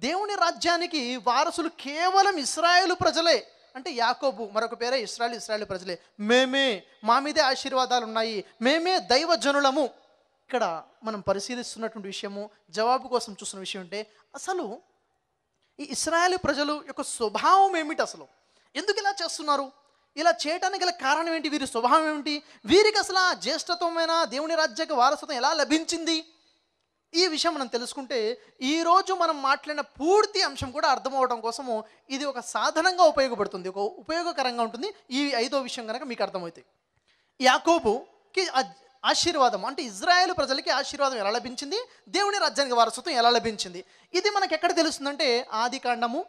దేవుని రాజ్యానికి వారసులు కేవలం ఇస్రాయేల్ ప్రజలే. అంటే యాకోబు మరొక పేరే ఇస్రాయల్ ఇస్రాయల్ ప్రజలే. మేమే మా మీదే ఆశీర్వాదాలు ఉన్నాయి. మేమే దైవజనులము. ఇక్కడ మనం పరిశీలిస్తున్నటువంటి విషయము జవాబు కోసం చూస్తున్న విషయం అంటే అసలు ఈ ఇస్రాయల్ ప్రజలు యొక్క స్వభావం ఏమిటి అసలు? ఎందుకు ఇలా చేస్తున్నారు? ఇలా చేయటానికి గల కారణం ఏంటి? వీరి స్వభావం ఏమిటి? వీరికి అసలు ఆ జ్యేష్ఠత్వమైన దేవుని రాజ్యక వారసత్వం ఎలా లభించింది? ఈ విషయం మనం తెలుసుకుంటే ఈరోజు మనం మాట్లాడిన పూర్తి అంశం కూడా అర్థమవడం కోసము ఇది ఒక సాధనంగా ఉపయోగపడుతుంది ఒక ఉపయోగకరంగా ఉంటుంది. ఈ ఐదో విషయం కనుక మీకు అర్థమవుతాయి. యాకోబుకి ఆశీర్వాదం అంటే ఇజ్రాయేల్ ప్రజలకి ఆశీర్వాదం ఎలా లభించింది? దేవుని రాజ్యానికి వారసత్వం ఎలా లభించింది? ఇది మనకు ఎక్కడ తెలుస్తుందంటే ఆది కాండము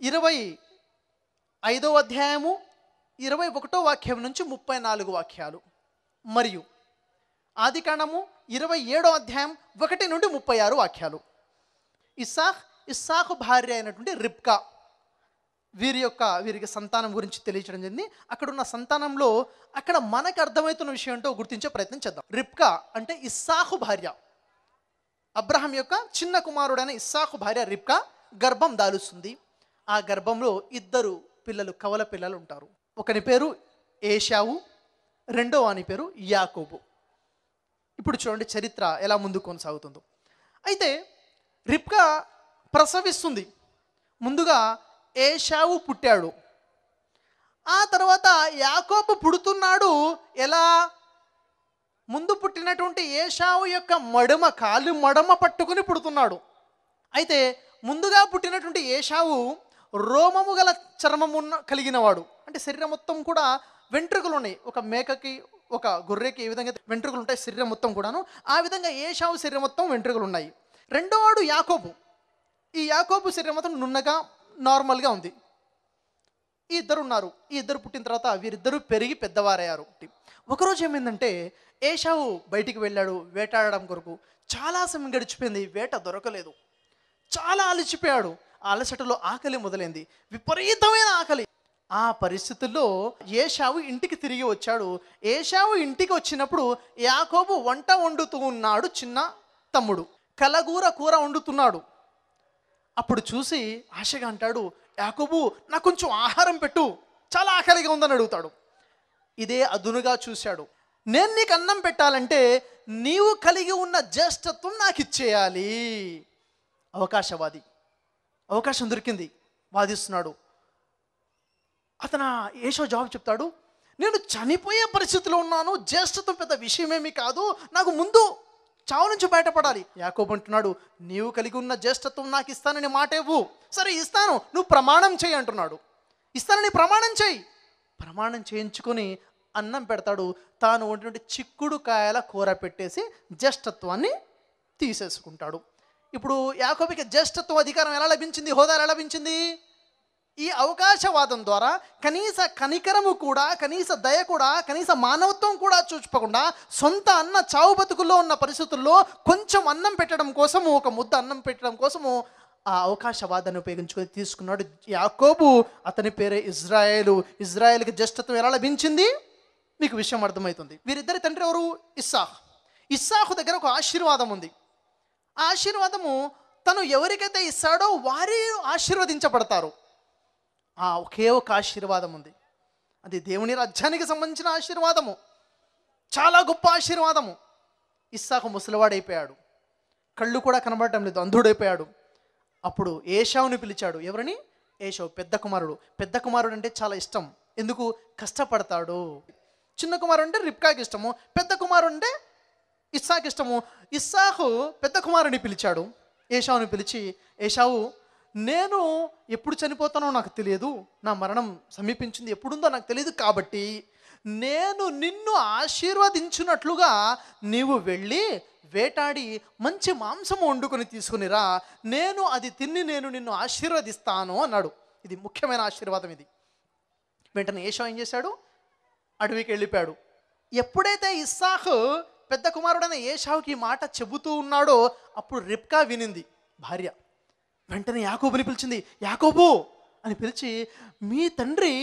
ఇరవై ఐదో అధ్యాయము ఇరవై ఒకటో వాక్యం నుంచి ముప్పై నాలుగు వాక్యాలు. మరియు ఆది ఇరవై ఏడో అధ్యాయం ఒకటి నుండి ముప్పై ఆరు వాక్యాలు. ఇస్సాహ్ ఇస్సాహు భార్య అయినటువంటి రిబ్కా వీరి యొక్క వీరికి సంతానం గురించి తెలియచడం జరిగింది. అక్కడ ఉన్న సంతానంలో అక్కడ మనకు అర్థమవుతున్న విషయం ఏంటో గుర్తించే ప్రయత్నం చేద్దాం. రిబ్కా అంటే ఇస్సాహు భార్య. అబ్రహం యొక్క చిన్న కుమారుడైన ఇస్సాహు భార్య రిబ్కా గర్భం దాలుస్తుంది. ఆ గర్భంలో ఇద్దరు పిల్లలు కవల పిల్లలు ఉంటారు. ఒకని పేరు ఏషావు రెండో వాని పేరు యాకోబు. ఇప్పుడు చూడండి చరిత్ర ఎలా ముందు కొనసాగుతుందో. అయితే రిప్కా ప్రసవిస్తుంది. ముందుగా ఏషావు పుట్టాడు. ఆ తర్వాత యాకోబు పుడుతున్నాడు ఎలా? ముందు పుట్టినటువంటి ఏషావు యొక్క మడమ కాలు మడమ పట్టుకుని పుడుతున్నాడు. అయితే ముందుగా పుట్టినటువంటి ఏషావు రోమము గల చర్మము కలిగినవాడు. అంటే శరీరం మొత్తం కూడా వెంట్రుకలు ఉన్నాయి. ఒక మేకకి ఒక గొర్రెకి ఏ విధంగా వెంట్రుకలు ఉంటాయి శరీరం మొత్తం కూడాను. ఆ విధంగా ఏషావు శరీరం మొత్తం వెంట్రుకలు ఉన్నాయి రెండోవాడు యాకోబు. ఈ యాకోబు శరీరం మొత్తం నున్నగా నార్మల్గా ఉంది. ఈ ఇద్దరు ఉన్నారు ఈ ఇద్దరు పుట్టిన తర్వాత వీరిద్దరూ పెరిగి పెద్దవారయ్యారు. ఒకరోజు ఏమైందంటే ఏషావు బయటికి వెళ్ళాడు వేటాడడం కొరకు. చాలా సమయం గడిచిపోయింది. వేట దొరకలేదు. చాలా అలసిపోయాడు. ఆ అలసటలో ఆకలి మొదలైంది. విపరీతమైన ఆకలి. ఆ పరిస్థితుల్లో ఏషావు ఇంటికి తిరిగి వచ్చాడు. ఏషావు ఇంటికి వచ్చినప్పుడు యాకోబు వంట వండుతూ ఉన్నాడు చిన్న తమ్ముడు. కలగూర కూర వండుతున్నాడు. అప్పుడు చూసి ఆశగా అంటాడు యాకోబు నాకు కొంచెం ఆహారం పెట్టు. చాలా ఆకలిగా ఉందని అడుగుతాడు. ఇదే అదునుగా చూశాడు. నేను నీకు అన్నం పెట్టాలంటే నీవు కలిగి ఉన్న జ్యేష్ఠత్వం నాకు ఇచ్చేయాలి అవకాశవాది. అవకాశం దొరికింది. వాదిస్తున్నాడు. అతను ఏషో జవాబు చెప్తాడు నేను చనిపోయే పరిస్థితిలో ఉన్నాను జ్యేష్ఠత్వం పెద్ద విషయమేమి కాదు నాకు ముందు చావు నుంచి బయటపడాలి. యాకోబు అంటున్నాడు నీవు కలిగి ఉన్న జ్యేష్ఠత్వం నాకు ఇస్తానని మాట ఇవ్వు. సరే ఇస్తాను నువ్వు ప్రమాణం చేయి అంటున్నాడు. ఇస్తానని ప్రమాణం చేయి. ప్రమాణం చేయించుకొని అన్నం పెడతాడు తాను వండినటువంటి చిక్కుడు కాయల కూర పెట్టేసి జ్యేష్ఠత్వాన్ని తీసేసుకుంటాడు. ఇప్పుడు యాకోబికి జ్యేష్ఠత్వం అధికారం ఎలా లభించింది? హోదా ఎలా లభించింది? ఈ అవకాశవాదం ద్వారా కనీస కనికరము కూడా కనీస దయ కూడా కనీస మానవత్వం కూడా చూపకుండా సొంత అన్న చావు బతుకుల్లో ఉన్న పరిస్థితుల్లో కొంచెం అన్నం పెట్టడం కోసము ఒక ముద్ద అన్నం పెట్టడం కోసము ఆ అవకాశవాదాన్ని ఉపయోగించుకొని తీసుకున్నాడు యాకోబు. అతని పేరే ఇజ్రాయేలు. ఇజ్రాయేల్కి జ్యేష్ఠత్వం ఎలా లభించింది? మీకు విషయం అర్థమవుతుంది. వీరిద్దరి తండ్రి ఎవరు? ఇస్సాహ్. ఇస్సాహు దగ్గర ఒక ఆశీర్వాదం ఉంది. ఆ ఆశీర్వాదము తను ఎవరికైతే ఇస్తాడో వారే ఆశీర్వదించబడతారు. ఒకే ఒక ఆశీర్వాదం ఉంది. అది దేవుని రాజ్యానికి సంబంధించిన ఆశీర్వాదము. చాలా గొప్ప ఆశీర్వాదము. ఇస్సాకు ముసలివాడైపోయాడు. కళ్ళు కూడా కనబడటం లేదు అంధుడైపోయాడు. అప్పుడు ఏషావుని పిలిచాడు ఎవరిని? ఏషావు పెద్ద కుమారుడు. పెద్ద కుమారుడు అంటే చాలా ఇష్టం. ఎందుకు? కష్టపడతాడు. చిన్న కుమారుడు అంటే రిప్కాకి ఇష్టము. పెద్ద కుమారుడు అంటే ఇస్సాకి ఇష్టము. ఇస్సాకు పెద్ద కుమారుని పిలిచాడు. ఏషావుని పిలిచి ఏషావు నేను ఎప్పుడు చనిపోతానో నాకు తెలియదు. నా మరణం సమీపించింది ఎప్పుడుందో నాకు తెలియదు కాబట్టి నేను నిన్ను ఆశీర్వదించినట్లుగా నీవు వెళ్ళి వేటాడి మంచి మాంసం వండుకొని తీసుకునిరా. నేను అది తిని నేను నిన్ను ఆశీర్వదిస్తాను అన్నాడు. ఇది ముఖ్యమైన ఆశీర్వాదం ఇది. వెంటనే ఏషో ఏం చేశాడు? అడవికి వెళ్ళిపోయాడు. ఎప్పుడైతే ఇస్సాహ్ పెద్ద కుమారుడైన ఏషావుకి ఈ మాట చెబుతూ ఉన్నాడో అప్పుడు రిప్కా వినింది. భార్య వెంటనే యాకోబుని పిలిచింది యాకోబు అని పిలిచి మీ తండ్రి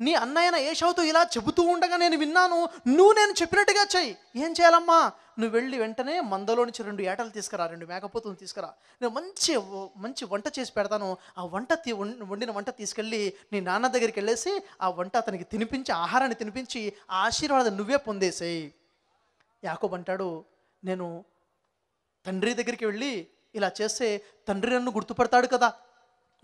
నీ అన్నయ్యన ఏషావుతో ఇలా చెబుతూ ఉండగా నేను విన్నాను నువ్వు నేను చెప్పినట్టుగా చెయ్యి. ఏం చేయాలమ్మా? నువ్వు వెళ్ళి వెంటనే మందలో నుంచి రెండు ఏటలు తీసుకురా రెండు మేకపోతులు తీసుకురా. నేను మంచి మంచి వంట చేసి పెడతాను. ఆ వంట తీ వండిన వంట తీసుకెళ్ళి నీ నాన్న దగ్గరికి వెళ్ళేసి ఆ వంట అతనికి తినిపించి ఆహారాన్ని తినిపించి ఆ ఆశీర్వాదం నువ్వే పొందేసేయి. యాకోబ్ అంటాడు నేను తండ్రి దగ్గరికి వెళ్ళి ఇలా చేస్తే తండ్రి నన్ను గుర్తుపడతాడు కదా.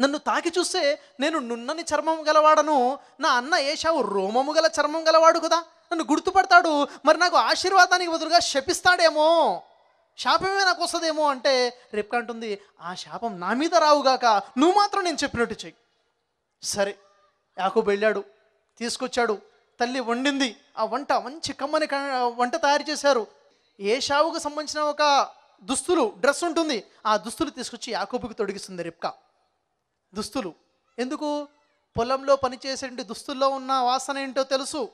నన్ను తాకి చూస్తే నేను నున్నని చర్మం గలవాడను నా అన్న ఏషావు రోమము గల చర్మం గలవాడు కదా. నన్ను గుర్తుపడతాడు మరి నాకు ఆశీర్వాదానికి బదులుగా శపిస్తాడేమో. శాపమే నాకు వస్తుందేమో అంటే రేపు అంటుంది ఆ శాపం నా మీద రావుగాక నువ్వు మాత్రం నేను చెప్పినట్టు చెయ్యి. సరే యాకోబు వెళ్ళాడు తీసుకొచ్చాడు తల్లి వండింది ఆ వంట మంచి కమ్మని క- వంట తయారు చేశారు. ఏ షావుకు సంబంధించిన ఒక దుస్తులు డ్రెస్ ఉంటుంది. ఆ దుస్తులు తీసుకొచ్చి యాకోబుకి తొడిగిస్తుంది రిప్కా దుస్తులు. ఎందుకు? పొలంలో పనిచేసే దుస్తుల్లో ఉన్న వాసన ఏంటో తెలుసు.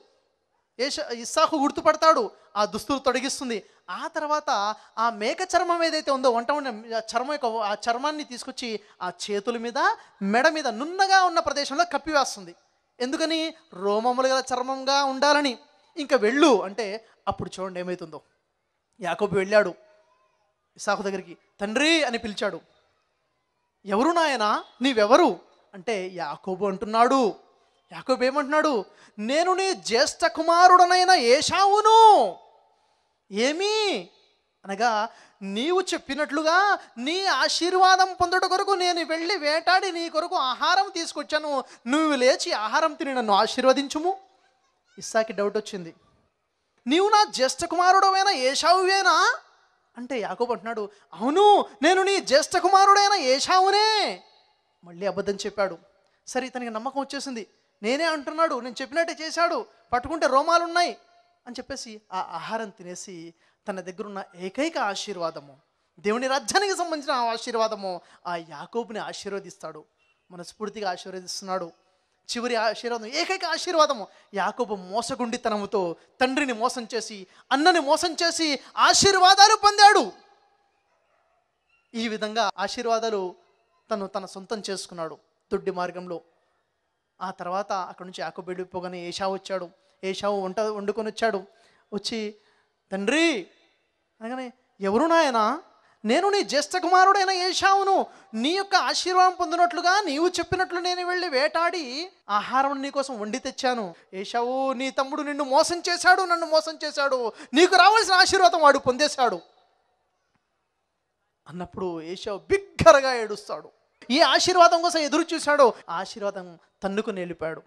ఏష ఇస్సాకు గుర్తుపడతాడు. ఆ దుస్తులు తొడిగిస్తుంది. ఆ తర్వాత ఆ మేక చర్మం ఏదైతే ఉందో వంట ఉన్న చర్మం యొక్క ఆ చర్మాన్ని తీసుకొచ్చి ఆ చేతుల మీద మెడ మీద నున్నగా ఉన్న ప్రదేశంలో కప్పివేస్తుంది ఎందుకని? రోమములు గల చర్మంగా ఉండాలని. ఇంకా వెళ్ళు అంటే అప్పుడు చూడండి ఏమవుతుందో యాకోబు వెళ్ళాడు. ఇసాకు దగ్గరికి తండ్రి అని పిలిచాడు. ఎవరు నాయనా? నీవెవరు? అంటే యాకోబు అంటున్నాడు. యాకోబు ఏమంటున్నాడు? నేను నీ జ్యేష్ఠ కుమారుడనైన ఏషావును. ఏమీ? అనగా నీవు చెప్పినట్లుగా నీ ఆశీర్వాదం పొందుట కొరకు నేను వెళ్ళి వేటాడి నీ కొరకు ఆహారం తీసుకొచ్చాను. నువ్వు లేచి ఆహారం తిని నన్ను ఆశీర్వదించుము. ఇస్సాకి డౌట్ వచ్చింది. నీవు నా జ్యేష్ఠ కుమారుడమైన ఏషావువేనా? అంటే యాకోబు అంటున్నాడు అవును నేను నీ జ్యేష్ఠ కుమారుడైన ఏషావునే. మళ్ళీ అబద్ధం చెప్పాడు. సరే ఇతనికి నమ్మకం వచ్చేసింది. నేనే అంటున్నాడు నేను చెప్పినట్టే చేశాడు పట్టుకుంటే రోమాలు ఉన్నాయి అని చెప్పేసి ఆ ఆహారం తినేసి తన దగ్గర ఉన్న ఏకైక ఆశీర్వాదము దేవుని రాజ్యానికి సంబంధించిన ఆ ఆశీర్వాదము ఆ యాకోబుని ఆశీర్వదిస్తాడు. మనస్ఫూర్తిగా ఆశీర్వదిస్తున్నాడు. చివరి ఆశీర్వాదం ఏకైక ఆశీర్వాదము యాకోబు మోసగుండితనముతో తండ్రిని మోసం చేసి అన్నని మోసం చేసి ఆశీర్వాదాలు పొందాడు. ఈ విధంగా ఆశీర్వాదాలు తను తన సొంతం చేసుకున్నాడు దొడ్డి మార్గంలో. ఆ తర్వాత అక్కడి నుంచి యాకోబు వెళ్ళిపోగానే ఏషావు వచ్చాడు. ఏషావు వంట వండుకొని వచ్చాడు. వచ్చి తండ్రి! అనగానే ఎవరు నాయనా? నేను నీ జ్యేష్ఠ కుమారుడైన ఏషావును నీ యొక్క ఆశీర్వాదం పొందినట్లుగా నీవు చెప్పినట్లు నేను వెళ్ళి వేటాడి ఆహారం నీకోసం వండి తెచ్చాను. ఏషావు నీ తమ్ముడు నిన్ను మోసం చేశాడు నన్ను మోసం చేశాడు. నీకు రావాల్సిన ఆశీర్వాదం వాడు పొందేశాడు. అన్నప్పుడు ఏషావు బిగ్గరగా ఏడుస్తాడు. ఈ ఆశీర్వాదం కోసం ఎదురు చూశాడు. ఆశీర్వాదం తన్నుకు నిలిపాడు.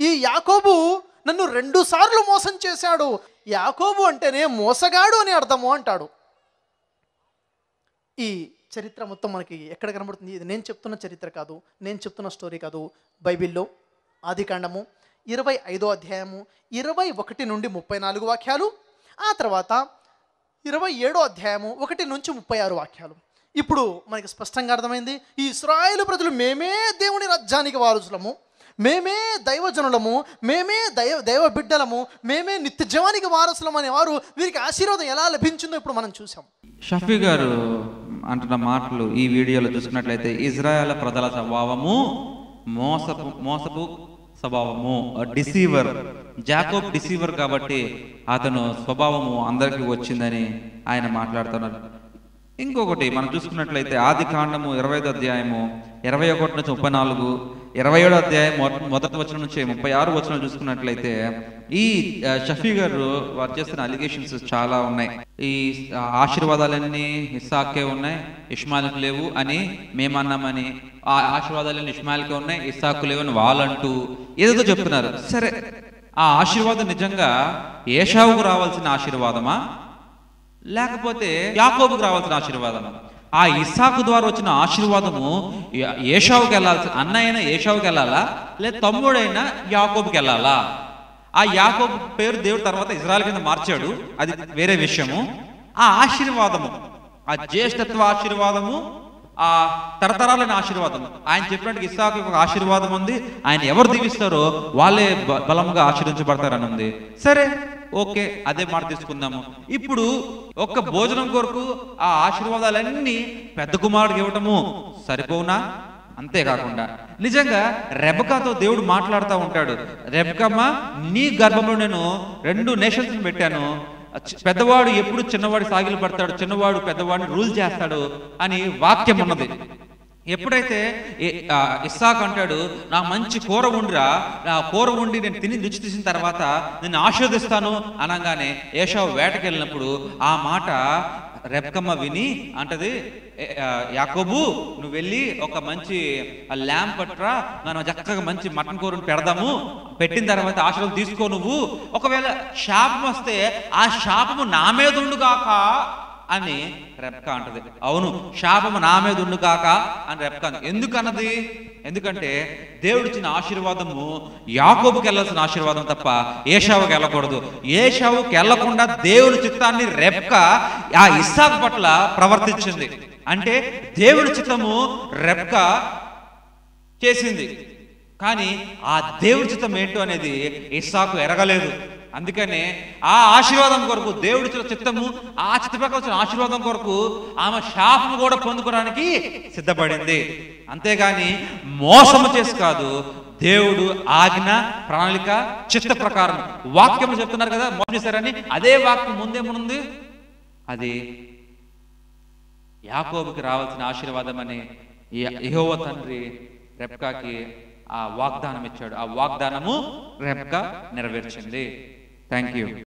ఈ యాకోబు నన్ను రెండు సార్లు మోసం చేశాడు. యాకోబు అంటేనే మోసగాడు అని అర్థము అంటాడు. ఈ చరిత్ర మొత్తం మనకి ఎక్కడ కనబడుతుంది? ఇది నేను చెప్తున్న చరిత్ర కాదు నేను చెప్తున్న స్టోరీ కాదు. బైబిల్లో ఆదికాండము ఇరవై ఐదో అధ్యాయము ఇరవై ఒకటి నుండి ముప్పై నాలుగు వాక్యాలు ఆ తర్వాత ఇరవై ఏడో అధ్యాయము ఒకటి నుంచి ముప్పై ఆరు వాక్యాలు. ఇప్పుడు మనకి స్పష్టంగా అర్థమైంది ఈ ఇస్రాయేలు ప్రజలు మేమే దేవుని రాజ్యానికి వారసులము మేమే దైవజనులము మేమే దైవ దైవ బిడ్డలము మేమే నిత్య జీవానికి వారసులం అనేవారు వీరికి ఆశీర్వాదం ఎలా లభించిందో ఇప్పుడు మనం చూసాం షఫీ గారు అంటున్న మాటలు ఈ వీడియోలో చూసుకున్నట్లయితే ఇజ్రాయెల్ ప్రజల స్వభావము మోసపు మోసపు స్వభావము డిసీవర్ జాకోబ్ డిసీవర్ కాబట్టి అతను స్వభావము అందరికీ వచ్చిందని ఆయన మాట్లాడుతున్నారు. ఇంకొకటి మనం చూసుకున్నట్లయితే ఆది కాండము ఇరవై అధ్యాయము ఇరవై ఒకటి నుంచి ముప్పై నాలుగు ఇరవై ఏడో అధ్యాయం మొదటి వచనం నుంచి ముప్పై ఆరు వచనం చూసుకున్నట్లయితే ఈ షఫీ గారు వారు చేస్తున్న అలిగేషన్స్ చాలా ఉన్నాయి. ఈ ఆశీర్వాదాలన్నీ ఇస్సాకే ఉన్నాయి ఇష్మాయిల్కి లేవు అని మేమన్నామని ఆ ఆశీర్వాదాలన్నీ ఇష్మాయిల్కే ఉన్నాయి ఇస్సాకు లేవు అని వాళ్ళంటూ ఏదేదో చెప్తున్నారు. సరే ఆ ఆశీర్వాదం నిజంగా ఏషావుకు రావాల్సిన ఆశీర్వాదమా? లేకపోతే యాకోబుకు రావాల్సిన ఆశీర్వాదమా? ఆ ఇస్సాకు ద్వారా వచ్చిన ఆశీర్వాదము ఏషావుకి వెళ్ళాల్సి అన్న అయినా ఏషావుకి వెళ్ళాలా? లేదా తమ్ముడైనా యాకోబుకి వెళ్ళాలా? ఆ యాకోబు పేరు దేవుడు తర్వాత ఇజ్రాయల్ కింద మార్చాడు. అది వేరే విషయము. ఆ ఆశీర్వాదము ఆ జ్యేష్ఠత్వ ఆశీర్వాదము ఆ తరతరాలైన ఆశీర్వాదం ఆయన చెప్పినట్టు ఇస్సాకు ఒక ఆశీర్వాదం ఉంది. ఆయన ఎవరు దీవిస్తారో వాళ్ళే బలంగా ఆశీర్వించబడతారని ఉంది సరే ఓకే అదే మాట తీసుకుందాము. ఇప్పుడు ఒక్క భోజనం కొరకు ఆ ఆశీర్వాదాలన్నీ పెద్ద కుమారుడికి ఇవ్వటము సరిపోనా అంతేకాకుండా నిజంగా రెబకాతో దేవుడు మాట్లాడుతూ ఉంటాడు. రెబకమ్మ నీ గర్భంలో నేను రెండు నేషన్స్ పెట్టాను. పెద్దవాడు ఎప్పుడు చిన్నవాడు సాగిలు పడతాడు చిన్నవాడు పెద్దవాడిని రూల్ చేస్తాడు అని వాక్యం ఉన్నది. ఎప్పుడైతే ఇస్సాక్ అంటాడు నా మంచి కూర ఉండిరా నా కూర ఉండి నేను తిని రుచి తీసిన తర్వాత నేను ఆశీర్వదిస్తాను అనగానే ఏషావు వేటకెళ్ళినప్పుడు ఆ మాట రెప్కమ్మ విని అంటది యాకోబు నువ్వు వెళ్ళి ఒక మంచి ల్యాంప్ పట్టురా మనం చక్కగా మంచి మటన్ కూరను పెడదాము. పెట్టిన తర్వాత ఆశలు తీసుకో నువ్వు. ఒకవేళ శాపం వస్తే ఆ శాపము నా మీద ఉండుగాక అని రెప్క అంటది. అవును శాపము నా మీద ఉండు కాక అని రెప్కా ఎందుకన్నది? ఎందుకంటే దేవుడిచ్చిన ఆశీర్వాదము యాకోబుకి వెళ్ళాల్సిన ఆశీర్వాదం తప్ప ఏషావుకి వెళ్ళకూడదు. ఏషావుకి వెళ్ళకుండా దేవుని చిత్తాన్ని రెప్క ఆ ఇస్సాకు పట్ల ప్రవర్తించింది. అంటే దేవుడి చిత్తము రెప్క చేసింది. కానీ ఆ దేవుడి చిత్తం ఏంటో అనేది ఇస్సాకు ఎరగలేదు. అందుకనే ఆ ఆశీర్వాదం కొరకు దేవుడి చిత్తము ఆ చిత్త వచ్చిన ఆశీర్వాదం కొరకు ఆమె శాపము కూడా పొందుకోవడానికి సిద్ధపడింది. అంతేగాని మోసము చేసి కాదు దేవుడు ఆజ్ఞ ప్రణాళిక చిత్త ప్రకారం వాక్యం చెప్తున్నారు కదా మోసం చేశారని అదే వాక్యం ముందేమునుంది అది యాకోబుకి రావాల్సిన ఆశీర్వాదం అని యహోవ తండ్రి రెప్కాకి ఆ వాగ్దానం ఇచ్చాడు ఆ వాగ్దానము రెప్కా నెరవేర్చింది. Thank you.